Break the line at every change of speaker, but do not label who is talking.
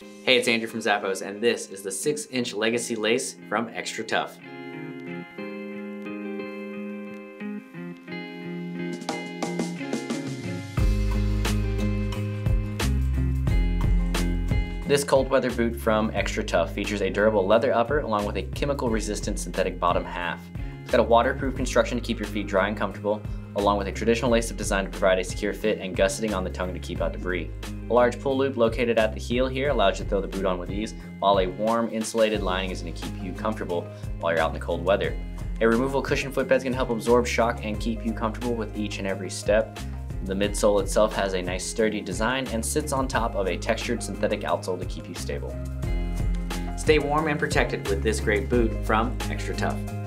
Hey, it's Andrew from Zappos, and this is the 6 inch Legacy Lace from XTRATUF. This cold weather boot from XTRATUF features a durable leather upper along with a chemical resistant synthetic bottom half. It's got a waterproof construction to keep your feet dry and comfortable, along with a traditional lace-up design to provide a secure fit and gusseting on the tongue to keep out debris. A large pull loop located at the heel here allows you to throw the boot on with ease, while a warm insulated lining is going to keep you comfortable while you're out in the cold weather. A removable cushion footbed is going to help absorb shock and keep you comfortable with each and every step. The midsole itself has a nice sturdy design and sits on top of a textured synthetic outsole to keep you stable. Stay warm and protected with this great boot from XTRATUF.